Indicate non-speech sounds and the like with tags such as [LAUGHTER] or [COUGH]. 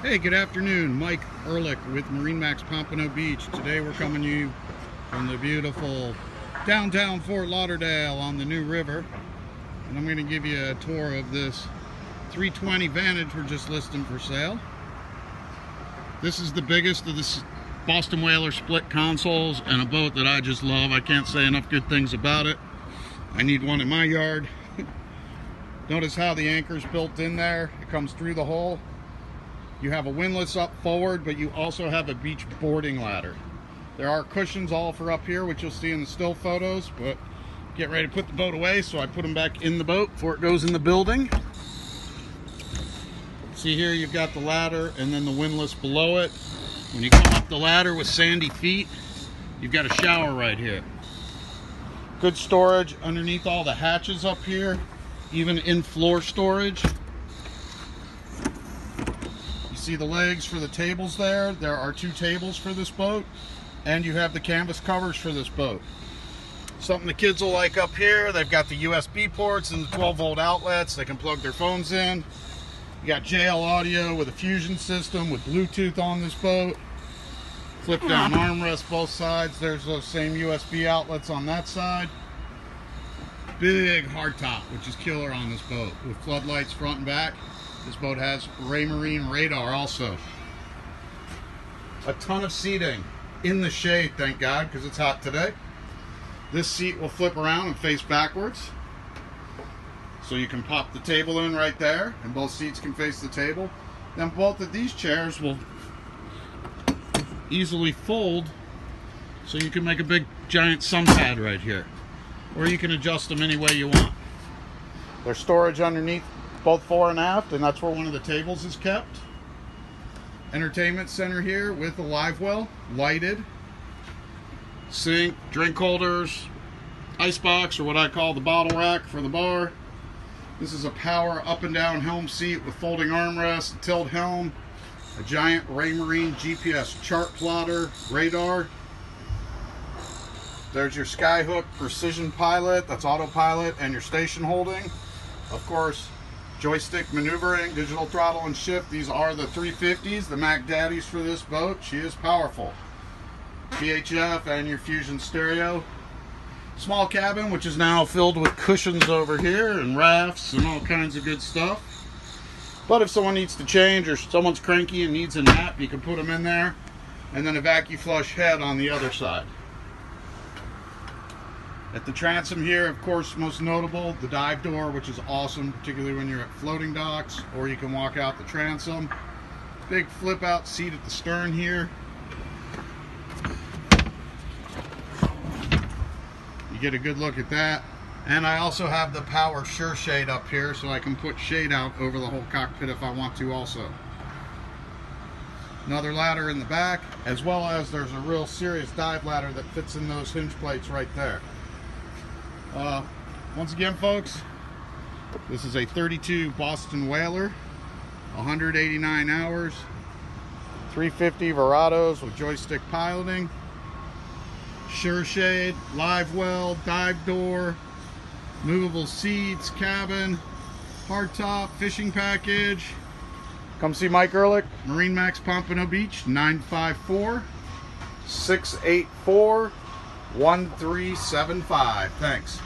Hey, good afternoon. Mike Ehrlich with MarineMax Pompano Beach. Today we're coming to you from the beautiful downtown Fort Lauderdale on the New River. And I'm going to give you a tour of this 320 Vantage we're just listing for sale. This is the biggest of the Boston Whaler split consoles and a boat that I just love. I can't say enough good things about it. I need one in my yard. [LAUGHS] Notice how the anchor's built in there. It comes through the hole you have a windlass up forward, but you also have a beach boarding ladder. There are cushions all for up here, which you'll see in the still photos, but get ready to put the boat away, so I put them back in the boat before it goes in the building. See here, you've got the ladder and then the windlass below it. When you come up the ladder with sandy feet, you've got a shower right here. Good storage underneath all the hatches up here, even in floor storage see the legs for the tables there. There are two tables for this boat. And you have the canvas covers for this boat. Something the kids will like up here. They've got the USB ports and the 12 volt outlets. They can plug their phones in. You got JL audio with a fusion system with Bluetooth on this boat. Flip hmm. down armrest both sides. There's those same USB outlets on that side. Big hardtop, which is killer on this boat with floodlights front and back. This boat has Raymarine radar also. A ton of seating in the shade, thank God, because it's hot today. This seat will flip around and face backwards. So you can pop the table in right there, and both seats can face the table. Then both of these chairs will easily fold so you can make a big giant sun pad right here. Or you can adjust them any way you want. There's storage underneath both fore and aft, and that's where one of the tables is kept. Entertainment center here with a live well, lighted. Sink, drink holders, ice box, or what I call the bottle rack for the bar. This is a power up and down helm seat with folding armrest, tilt helm, a giant Raymarine GPS chart plotter, radar. There's your Skyhook Precision Pilot, that's autopilot, and your station holding. Of course, joystick maneuvering, digital throttle and shift. These are the 350s, the Mac Daddies for this boat. She is powerful. VHF and your Fusion stereo. Small cabin, which is now filled with cushions over here and rafts and all kinds of good stuff. But if someone needs to change or someone's cranky and needs a nap, you can put them in there. And then a vacuum flush head on the other side. At the transom here, of course, most notable, the dive door, which is awesome, particularly when you're at floating docks, or you can walk out the transom. Big flip out seat at the stern here. You get a good look at that. And I also have the power Shurshade up here, so I can put shade out over the whole cockpit if I want to also. Another ladder in the back, as well as there's a real serious dive ladder that fits in those hinge plates right there. Uh, once again, folks, this is a 32 Boston Whaler, 189 hours, 350 Verados with joystick piloting, Shurshade, live well, dive door, movable seats, cabin, hardtop, fishing package. Come see Mike Ehrlich, MarineMax Pompano Beach, 954 684 1375. Thanks.